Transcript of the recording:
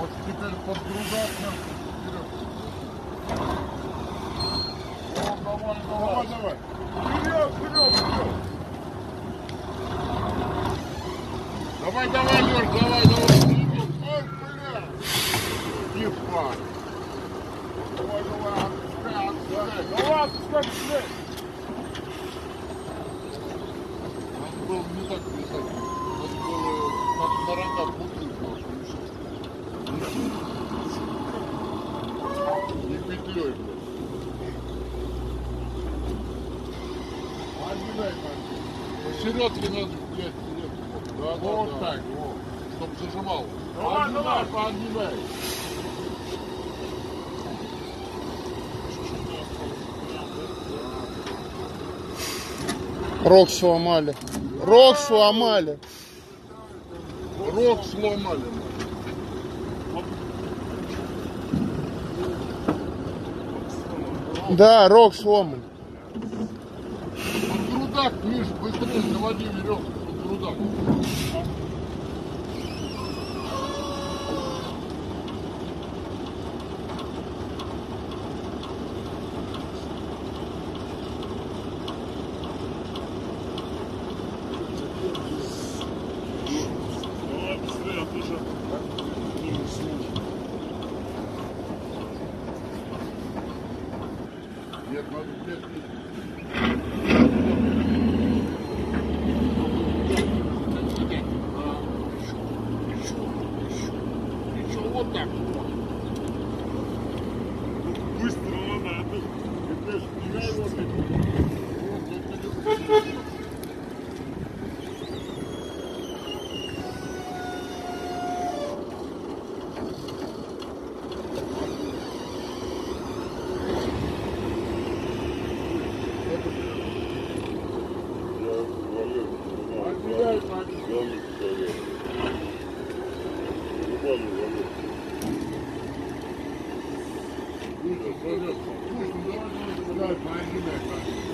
Вот теперь подгружать нам. Вперед. О, давай, давай. Давай, давай. Вперед, вперед, вперед. Давай, давай, Леш, давай, давай. Ой, бля. Тихо. Давай, давай, отпускай, отпускай. Давай, отпускай, отпускай. Посередке надо, блядь, середку. Да, да, вот да. так, вот. Чтоб зажимал. Давай, Отгибай, давай. поотгибай. Рог сломали. Рог сломали. Рог сломали. Да, рог сломан. Под грудак, Миш, быстрее заводи веревку же. Нет, надо, блядь, вот так. Быстро надо, а ты Ты же не дай вот это. Вот, вот